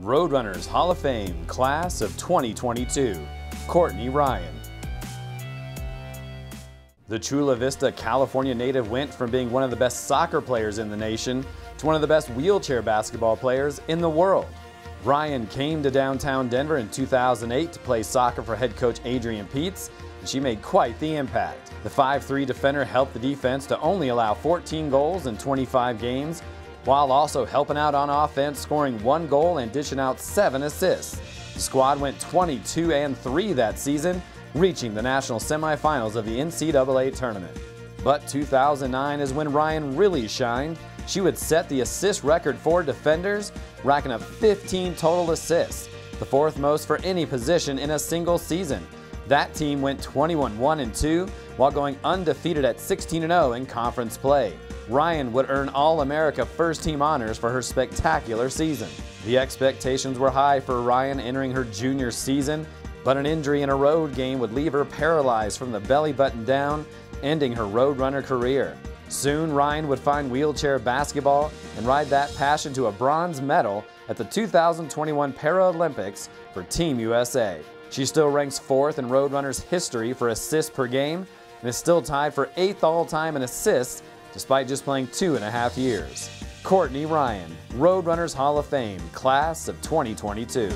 Roadrunners Hall of Fame Class of 2022, Courtney Ryan. The Chula Vista, California native went from being one of the best soccer players in the nation to one of the best wheelchair basketball players in the world. Ryan came to downtown Denver in 2008 to play soccer for head coach Adrian Peets, and she made quite the impact. The 5'3 defender helped the defense to only allow 14 goals in 25 games, while also helping out on offense, scoring one goal and dishing out seven assists. The squad went 22 and 3 that season, reaching the national semifinals of the NCAA tournament. But 2009 is when Ryan really shined. She would set the assist record for defenders, racking up 15 total assists, the fourth most for any position in a single season. That team went 21 1 2 while going undefeated at 16 0 in conference play. Ryan would earn All America first team honors for her spectacular season. The expectations were high for Ryan entering her junior season, but an injury in a road game would leave her paralyzed from the belly button down, ending her Roadrunner career. Soon, Ryan would find wheelchair basketball and ride that passion to a bronze medal at the 2021 Paralympics for Team USA. She still ranks fourth in Roadrunners history for assists per game and is still tied for eighth all time in assists despite just playing two and a half years. Courtney Ryan, Roadrunners Hall of Fame, Class of 2022.